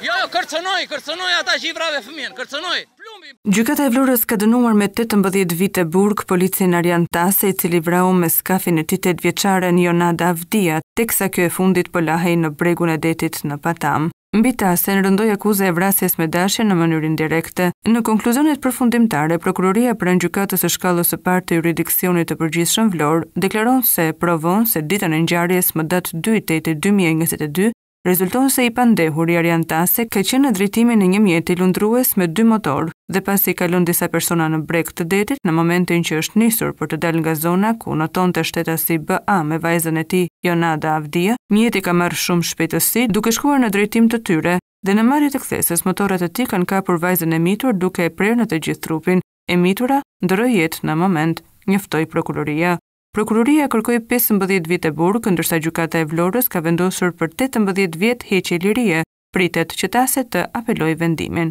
Jo, jo, kërcëno, kërcëno ata që i vrave fëmijën, kërcëno. Plumbi. Gjykata e Vlorës ka dënuar me tetëmbëdhjetë vite burg policin Arjan Tase, i cili vrau me skafin e tij shtatëvjeçaren Jonada Avdia, teksa kjo e fundit po lahej në bregun e detit në Potam. Mbi Tasen rëndoi akuza e vrasjes me dashje në mënyrë indirekte. Në konkluzionet përfundimtare, Prokuroria pranë Gjykatës së Shkallës së Parë të Juridiksionit të Përgjithshëm Vlorë, deklaron se provoi se ditën e ngjarjes më datë dy i tetit dy mijë e njëzet e dy, Rezulton se i pandehuri Arjan Tase ka qenë në drejtimin e një mjeti lundrues me dy motorë dhe pasi kalon disa persona në breg të detit në momentin që është nisur për të dalë nga zona ku notonte shtetasi BA me vajzën e tij Jonada Avdia, mjeti ka marrë shumë shpejtësi duke shkuar në drejtim të tyre dhe në marrje të kthesës motorët e tij kanë kapur vajzën e mitur duke e prerë në të gjithë trupin. E mitura ndërroi jetë në moment, njoftoi prokuroria. Prokuroria kërkoi pesëmbëdhjetë vite burg, ndërsa Gjykata e Vlorës ka vendosur për tetëmbëdhjetë vjet heqje lirie, pritet që Tase të apelojë vendimin.